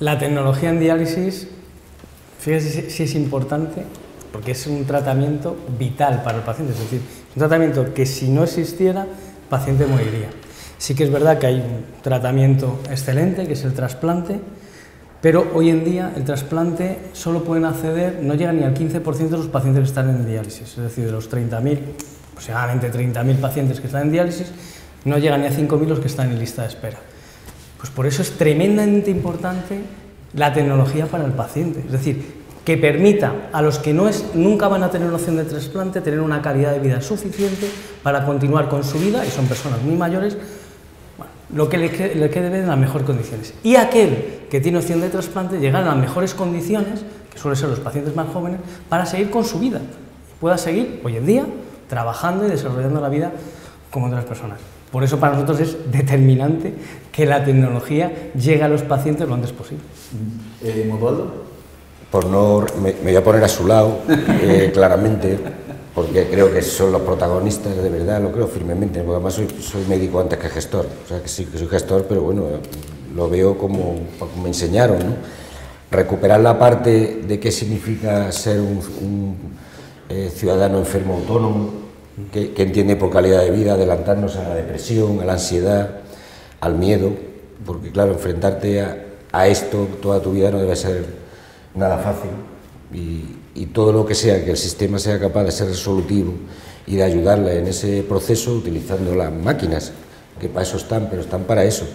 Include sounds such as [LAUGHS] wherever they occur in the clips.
La tecnología en diálisis, fíjese si es importante, porque es un tratamiento vital para el paciente, es decir, un tratamiento que si no existiera, el paciente moriría. Sí que es verdad que hay un tratamiento excelente, que es el trasplante, pero hoy en día el trasplante solo pueden acceder, no llega ni al 15% de los pacientes que están en diálisis, es decir, de los 30.000, aproximadamente 30.000 pacientes que están en diálisis, no llegan ni a 5.000 los que están en lista de espera. Pues por eso es tremendamente importante la tecnología para el paciente, es decir, que permita a los que no es, nunca van a tener una opción de trasplante tener una calidad de vida suficiente para continuar con su vida, y son personas muy mayores, lo que le, le quede en las mejores condiciones. Y aquel que tiene opción de trasplante llegar a las mejores condiciones, que suelen ser los pacientes más jóvenes, para seguir con su vida. Pueda seguir hoy en día trabajando y desarrollando la vida como otras personas. Por eso para nosotros es determinante que la tecnología llegue a los pacientes lo antes posible. Eh, Por no, me, me, voy a poner a su lado, eh, [LAUGHS] claramente, porque creo que son los protagonistas, de verdad, lo creo firmemente, porque además soy, soy médico antes que gestor, o sea que sí que soy gestor, pero bueno, lo veo como, como me enseñaron, ¿no? Recuperar la parte de qué significa ser un, un eh, ciudadano enfermo autónomo, que, que, entiende por calidad de vida, adelantarnos a la depresión, a la ansiedad, al miedo, porque claro, enfrentarte a, a esto toda tu vida no debe ser nada fácil. Y, y, todo lo que sea que el sistema sea capaz de ser resolutivo y de ayudarle en ese proceso utilizando las máquinas, que para eso están, pero están para eso,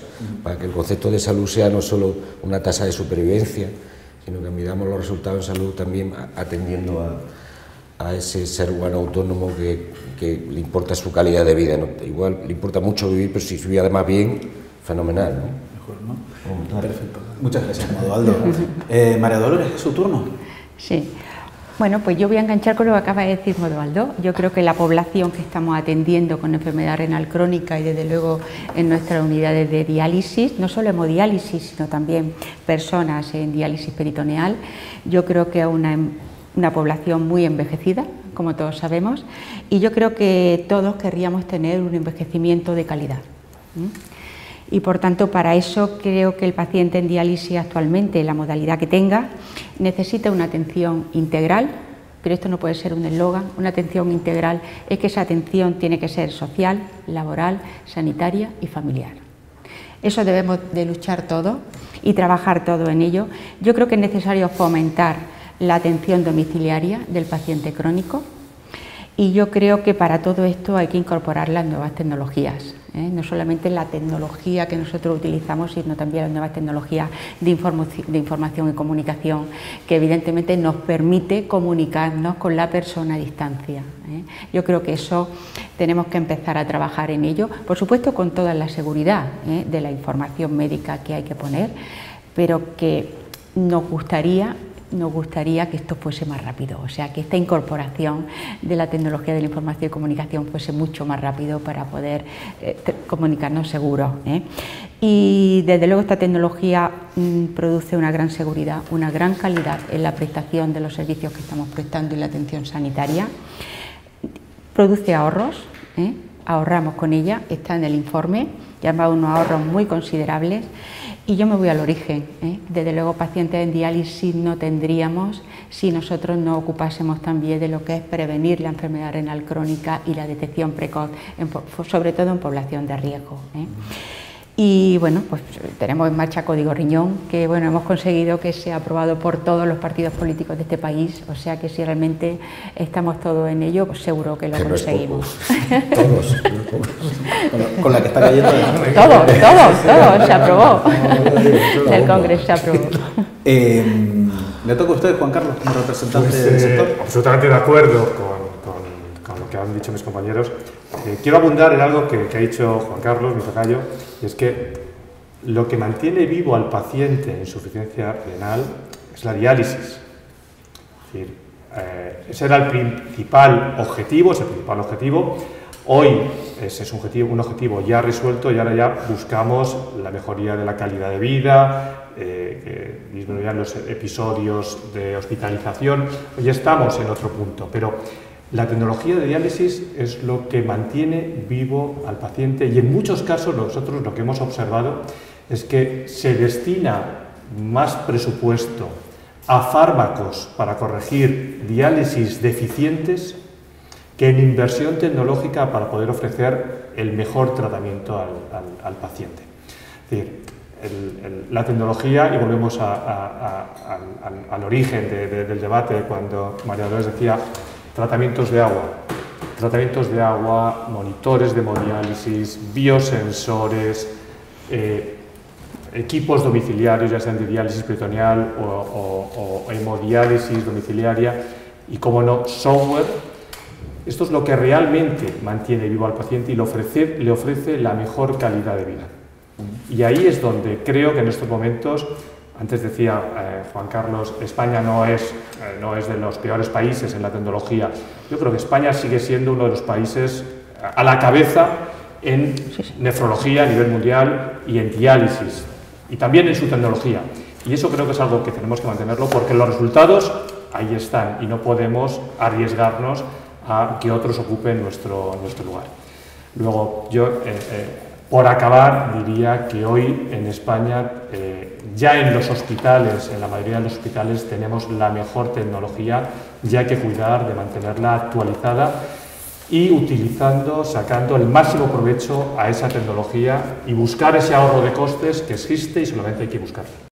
para que el concepto de salud sea no solo una tasa de supervivencia, sino que midamos los resultados en salud también atendiendo a, a ese ser humano autónomo que, que, le importa su calidad de vida. ¿no? Igual le importa mucho vivir, pero si vive además bien, fenomenal. ¿no? Mejor, ¿no? Perfecto. Muchas gracias, Modovaldo. eh, María Dolores, es su turno. Sí. Bueno, pues yo voy a enganchar con lo que acaba de decir Modovaldo. Yo creo que la población que estamos atendiendo con enfermedad renal crónica y desde luego en nuestras unidades de diálisis, no solo hemodiálisis, sino también personas en diálisis peritoneal, yo creo que es una una población muy envejecida, como todos sabemos, y yo creo que todos querríamos tener un envejecimiento de calidad. Y por tanto, para eso creo que el paciente en diálisis actualmente, la modalidad que tenga, necesita una atención integral, pero esto no puede ser un eslogan, una atención integral es que esa atención tiene que ser social, laboral, sanitaria y familiar. Eso debemos de luchar todos y trabajar todo en ello. Yo creo que es necesario fomentar la atención domiciliaria del paciente crónico y yo creo que para todo esto hay que incorporar las nuevas tecnologías, ¿eh? no solamente la tecnología que nosotros utilizamos, sino también las nuevas tecnologías de, inform de información y comunicación, que evidentemente nos permite comunicarnos con la persona a distancia. ¿eh? Yo creo que eso tenemos que empezar a trabajar en ello, por supuesto con toda la seguridad ¿eh? de la información médica que hay que poner, pero que nos gustaría nos gustaría que esto fuese más rápido, o sea, que esta incorporación de la tecnología de la información y comunicación fuese mucho más rápido para poder eh, comunicarnos seguros. ¿eh? Y desde luego esta tecnología mm, produce una gran seguridad, una gran calidad en la prestación de los servicios que estamos prestando y la atención sanitaria. Produce ahorros, ¿eh? ahorramos con ella, está en el informe, llama unos ahorros muy considerables y yo me voy al origen. ¿eh? Desde luego, pacientes en diálisis no tendríamos si nosotros no ocupásemos también de lo que es prevenir la enfermedad renal crónica y la detección precoz, en, sobre todo en población de riesgo. ¿eh? Y bueno, pues tenemos en marcha Código Riñón, que bueno, hemos conseguido que sea aprobado por todos los partidos políticos de este país, o sea que si realmente estamos todos en ello, pues seguro que lo que conseguimos. No [LAUGHS] todos, con, con, la que está cayendo. Todo, todo, todo, se aprobó. El Congreso se aprobó. [LAUGHS] Eh, ¿Le toca a usted, Juan Carlos, como representante pues, del sector? Eh, absolutamente de acuerdo con, con, con lo que han dicho mis compañeros. Eh, quiero abundar en algo que, que, ha dicho Juan Carlos, mi tocayo, y es que lo que mantiene vivo al paciente en insuficiencia renal es la diálisis. Es decir, eh, ese era el principal objetivo, es el principal objetivo. Hoy ese es un objetivo, un objetivo ya resuelto y ahora ya buscamos la mejoría de la calidad de vida, eh, que disminuyan los episodios de hospitalización. Hoy estamos en otro punto, pero la tecnología de diálisis es lo que mantiene vivo al paciente y en muchos casos nosotros lo que hemos observado es que se destina más presupuesto a fármacos para corregir diálisis deficientes que en inversión tecnológica para poder ofrecer el mejor tratamiento al, paciente. Es decir, la tecnología, y volvemos al, origen del debate cuando María Dolores decía tratamientos de agua, tratamientos de agua, monitores de hemodiálisis, biosensores, eh, equipos domiciliarios, ya sean de diálisis peritoneal o, hemodiálisis domiciliaria, y como no, software. Esto es lo que realmente mantiene vivo al paciente y le ofrece, le ofrece la mejor calidad de vida. Y ahí es donde creo que en estos momentos, antes decía eh, Juan Carlos, España no es, eh, no es de los peores países en la tecnología. Yo creo que España sigue siendo uno de los países a la cabeza en nefrología a nivel mundial y en diálisis y también en su tecnología. Y eso creo que es algo que tenemos que mantenerlo porque los resultados ahí están y no podemos arriesgarnos a que otros ocupen nuestro, nuestro lugar. Luego, yo, eh, eh, por acabar, diría que hoy en España, eh, ya en los hospitales, en la mayoría de los hospitales, tenemos la mejor tecnología, ya hay que cuidar de mantenerla actualizada y utilizando, sacando el máximo provecho a esa tecnología y buscar ese ahorro de costes que existe y solamente hay que buscarlo.